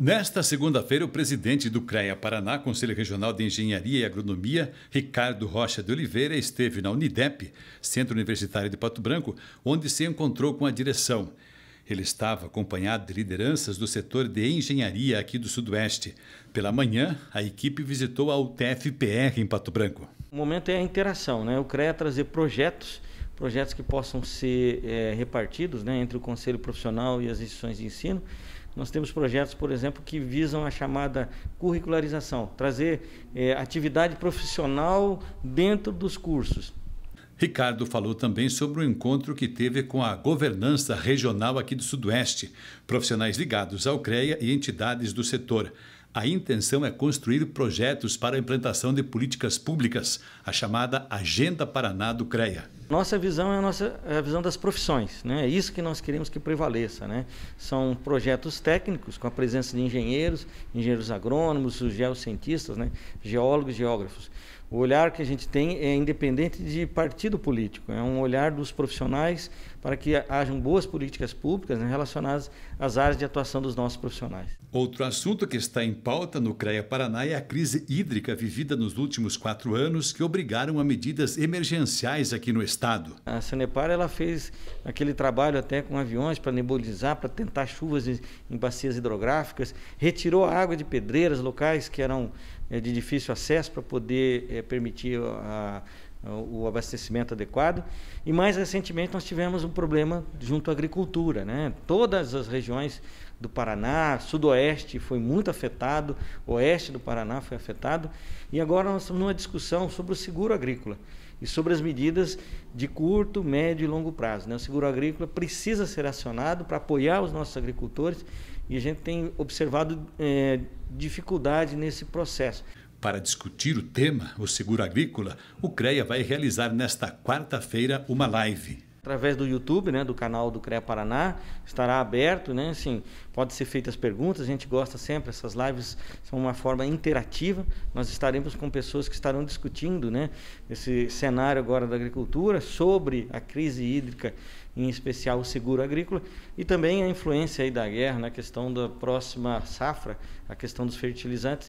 Nesta segunda-feira, o presidente do CREA Paraná, Conselho Regional de Engenharia e Agronomia, Ricardo Rocha de Oliveira, esteve na Unidep, Centro Universitário de Pato Branco, onde se encontrou com a direção. Ele estava acompanhado de lideranças do setor de engenharia aqui do Sudoeste. Pela manhã, a equipe visitou a UTF-PR em Pato Branco. O momento é a interação, né? O CREA trazer projetos, projetos que possam ser é, repartidos né, entre o Conselho Profissional e as instituições de ensino nós temos projetos, por exemplo, que visam a chamada curricularização, trazer é, atividade profissional dentro dos cursos. Ricardo falou também sobre o encontro que teve com a governança regional aqui do Sudoeste, profissionais ligados ao CREA e entidades do setor. A intenção é construir projetos para a implantação de políticas públicas, a chamada Agenda Paraná do CREA. Nossa visão é a, nossa, é a visão das profissões, né? é isso que nós queremos que prevaleça. Né? São projetos técnicos com a presença de engenheiros, engenheiros agrônomos, geocientistas, né? geólogos, geógrafos. O olhar que a gente tem é independente de partido político, é um olhar dos profissionais para que hajam boas políticas públicas né, relacionadas às áreas de atuação dos nossos profissionais. Outro assunto que está em pauta no CREA Paraná é a crise hídrica vivida nos últimos quatro anos, que obrigaram a medidas emergenciais aqui no estado. A Sanepar ela fez aquele trabalho até com aviões para nebulizar, para tentar chuvas em bacias hidrográficas, retirou a água de pedreiras locais que eram é, de difícil acesso para poder permitir a, o abastecimento adequado. E mais recentemente nós tivemos um problema junto à agricultura. Né? Todas as regiões do Paraná, sudoeste foi muito afetado, oeste do Paraná foi afetado. E agora nós estamos numa discussão sobre o seguro agrícola e sobre as medidas de curto, médio e longo prazo. Né? O seguro agrícola precisa ser acionado para apoiar os nossos agricultores e a gente tem observado é, dificuldade nesse processo. Para discutir o tema, o seguro agrícola, o CREA vai realizar nesta quarta-feira uma live. Através do YouTube, né, do canal do CREA Paraná, estará aberto, né, assim, pode ser feitas perguntas, a gente gosta sempre, essas lives são uma forma interativa, nós estaremos com pessoas que estarão discutindo, né, esse cenário agora da agricultura, sobre a crise hídrica, em especial o seguro agrícola, e também a influência aí da guerra na questão da próxima safra, a questão dos fertilizantes,